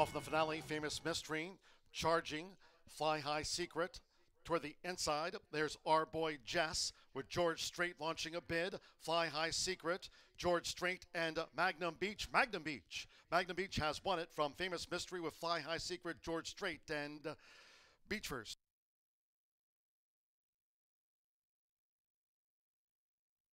Off the finale, Famous Mystery, Charging, Fly High Secret. Toward the inside, there's our boy Jess with George Strait launching a bid. Fly High Secret, George Strait, and Magnum Beach. Magnum Beach. Magnum Beach has won it from Famous Mystery with Fly High Secret, George Strait, and Beach first.